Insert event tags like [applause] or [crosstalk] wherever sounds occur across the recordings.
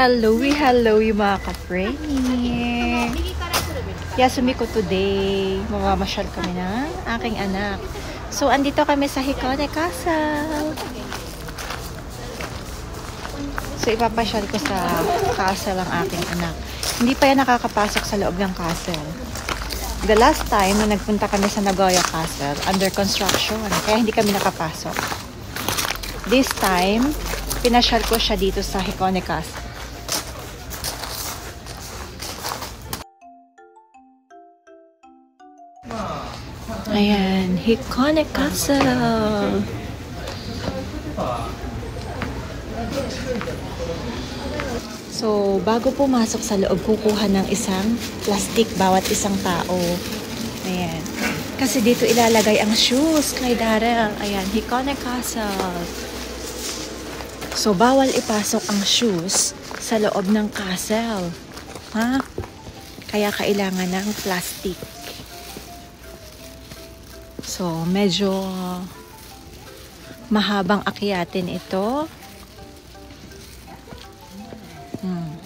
Hello, hello mga ka-praying. Yasumi ko today. Mamamasyal kami ng aking anak. So, andito kami sa Hikone Castle. So, ipapasyal ko sa castle ang aking anak. Hindi pa yan nakakapasok sa loob ng castle. The last time na nagpunta kami sa Nagoya Castle, under construction. Kaya hindi kami nakapasok. This time, pinasyal ko siya dito sa Hikone Castle. Ayan, Hikone Castle. So, bago pumasok sa loob, kukuha ng isang plastic bawat isang tao. Ayan. Kasi dito ilalagay ang shoes kay Darrell. Ayan, Hikone Castle. So, bawal ipasok ang shoes sa loob ng castle. Ha? Kaya kailangan ng plastic. So, medyo mahabang akyatin ito. Hmm.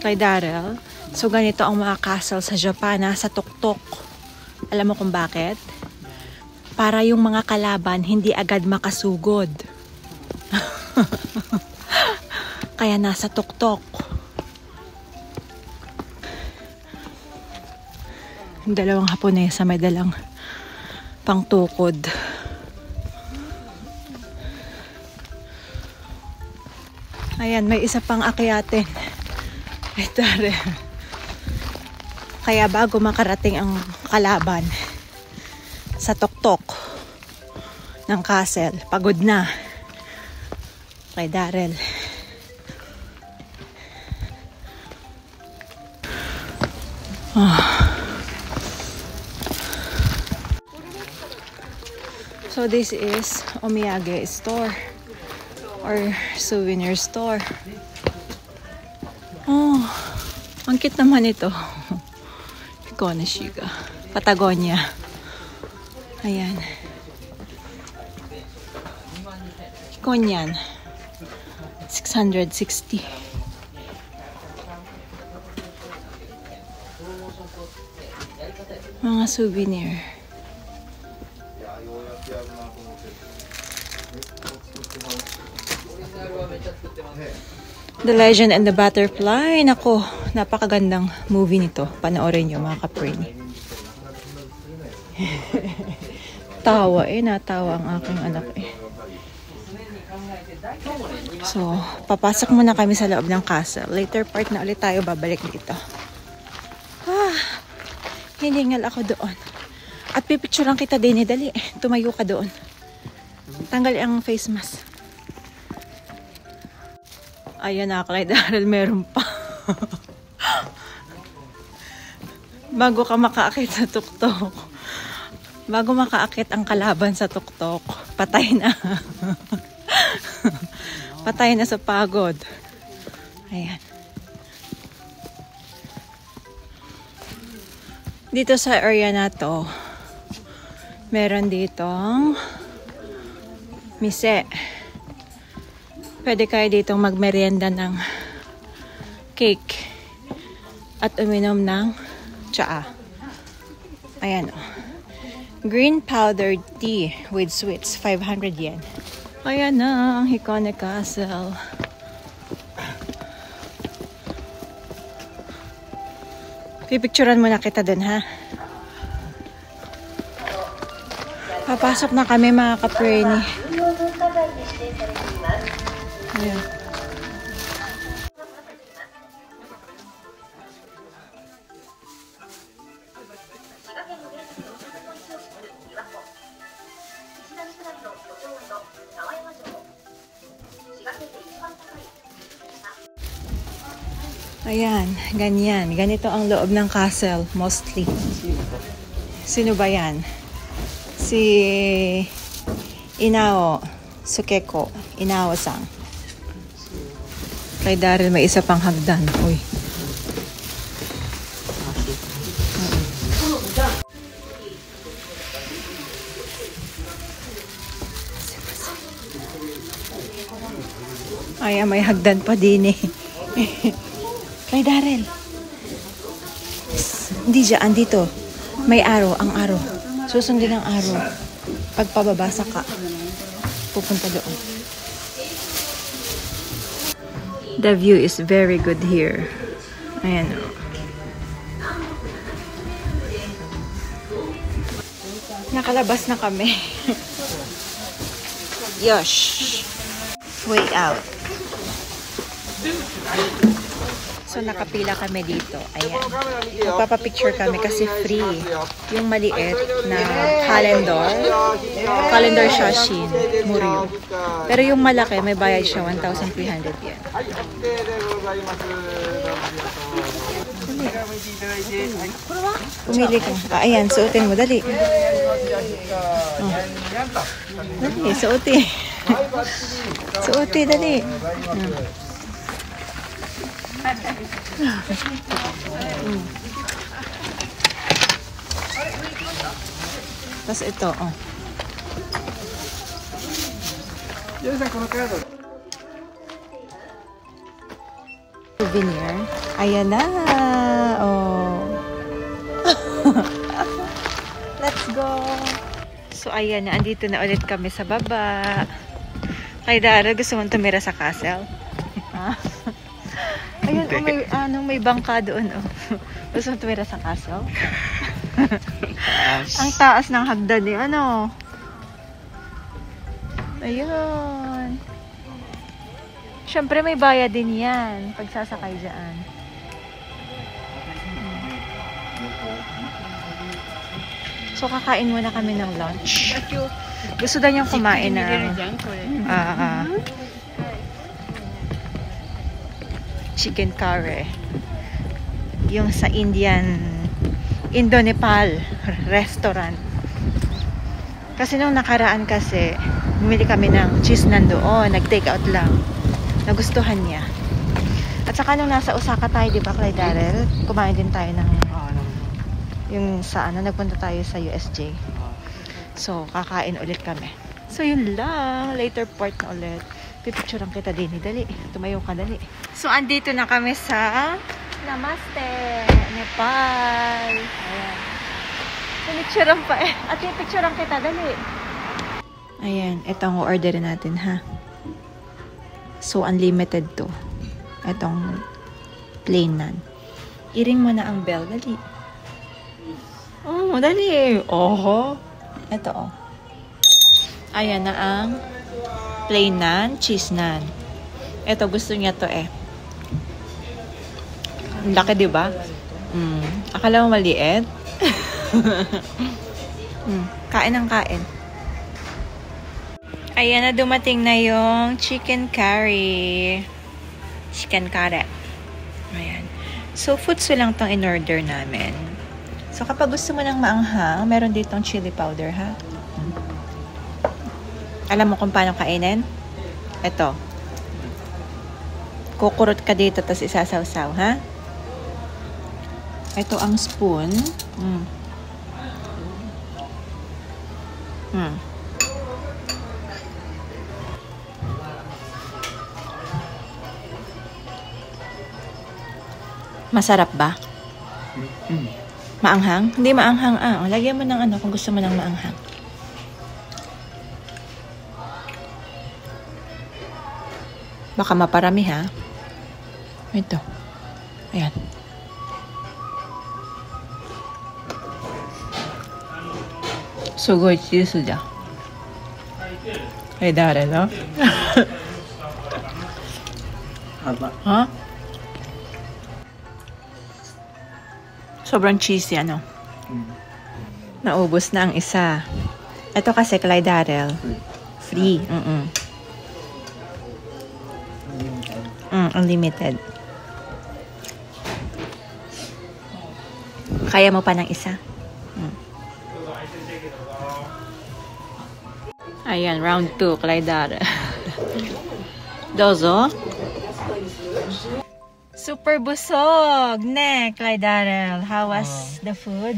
Kay Darrell. So, ganito ang mga castle sa Japan, nasa tuktok. Alam mo kung bakit? Para yung mga kalaban hindi agad makasugod. [laughs] Kaya nasa tuktok. Dalawang Haponesa may dalang pangtukod. Ayan, may isa pang akyatin. Ito rin. Kaya bago makarating ang kalaban sa tuktok ng castle, pagod na kay Darrell. Ah. So this is Omiyage store or souvenir store. Oh, ang cute naman ito. [laughs] Koneshiga. Patagonia. Ayan. Konyan. 660. Mga souvenir. The Legend and the Butterfly. Nako, napakagandang movie nito. Panoorin nyo mga kaprin. [laughs] tawa eh, natawa ang aking anak eh. So, papasok muna kami sa loob ng castle. Later part na ulit tayo babalik dito. Ah, hiningal ako doon. At pipicturean kita din. Dali, tumayo ka doon. Tanggal ang face mask. Ayan na, kay Daryl, meron pa. Bago ka makaakit sa tuktok. Bago makaakit ang kalaban sa tuktok, patay na. [laughs] patay na sa pagod. Ayan. Dito sa area na to, meron ditong mise. Pwede kayo ditong magmerienda ng cake at uminom ng tsaa. Ayan o. Green powdered tea with sweets, 500 yen. Ayan na ang Hikone Castle. Pipicturan mo na kita dun ha. Papasok na kami mga kapreni. Ayan. Ayan, ganyan. Ganito ang loob ng castle, mostly. Sino ba yan? Si Inao Sukeko. Inao-san. Kay Daryl may isa pang hagdan. Uy. Kaya may hagdan pa din eh. [laughs] Kay Darrell. Hindi dyan, dito. May araw, ang araw. Susundin ang araw. Pagpababasa ka, pupunta doon. The view is very good here. Ayan o. Nakalabas na kami. [laughs] Yosh. Way out. So, nakapila kami dito. Ayan. Magpapapicture kami kasi free. Yung maliit na calendar. Calendar Shashin. Muryo. Pero yung malaki, may bayad siya 1,300 yen. Pumili ka. Ah, ayan, suotin mo. Dali. Oh. Dali, suoti. suoti, dali. Hmm. Mm. Tapos ito, oh. Souvenir. Ayan na. Oh. [laughs] Let's go. So, ayan na. Andito na ulit kami sa baba. Kay Dara, gusto mong tumira sa castle? Ah. [laughs] Ayun, oh, may, ano, may bangka doon. Oh. [laughs] Gusto mong tumira sa castle? Ang taas ng hagdan ni ano. Ayun. Siyempre may bayad din yan pag sasakay dyan. So kakain muna kami ng lunch. Gusto daw niyang kumain ng ah, ah, chicken curry. Yung sa Indian Indo-Nepal restaurant. Kasi nung nakaraan kasi, bumili kami ng cheese nandoon, nag-take out lang. Nagustuhan niya. At saka nung nasa Osaka tayo, di ba, Clay Darrell? Kumain din tayo ng yung sa ano, nagpunta tayo sa USJ. So, kakain ulit kami. So, yun lang. Later part na ulit. Pipicturean kita din. Dali. Tumayo ka, dali. So, andito na kami sa Namaste, Nepal. Ayan. Pinicturean pa eh. At pipicturean kita, dali. Ayan. Ito ang orderin natin, ha? So, unlimited to. Itong plain nan. Iring mo na ang bell. Dali. Oh, dali. Oho. Ito, oh. Ayan na ang plain nan, cheese nan. Ito, gusto niya to eh. Ang laki, di ba? Mm. Akala mo maliit? [laughs] mm. Kain ng kain. Ayan na, dumating na yung chicken curry. Chicken curry. Ayan. So, futsu lang tong in-order namin. So, kapag gusto mo ng maanghang, meron ditong chili powder, ha? Alam mo kung paano kainin? Ito. Kukurot ka dito, tapos isasawsaw, ha? Ito ang spoon. Mm. Mm. Masarap ba? Mm. Maanghang? Hindi maanghang ah. O, lagyan mo ng ano kung gusto mo ng maanghang. Baka maparami ha. Ito. Ayan. Sugoi cheese dyan. Ay, dare, no? [laughs] Haba. Ha? Sobrang cheesy, ano? Mm. Naubos na ang isa. Ito kasi Clyde Darrell. Free. Mm-mm. Mm, unlimited. Kaya mo pa ng isa? Mm. Ayan, round 2, Clyde Darrell. Dozo. Super busog, ne, Clyde Darrell. How was the food?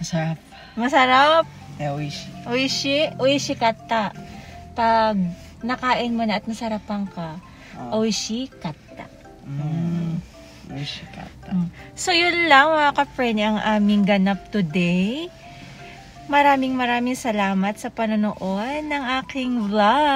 Masarap. Masarap. Eh, oishi. Uishi, uishi kata. Pag nakain mo na at nasarapan ka, Oh. Oishikata. Mm. Oishikata. Mm. So, yun lang mga ka-friend ang aming ganap today. Maraming maraming salamat sa panonood ng aking vlogs.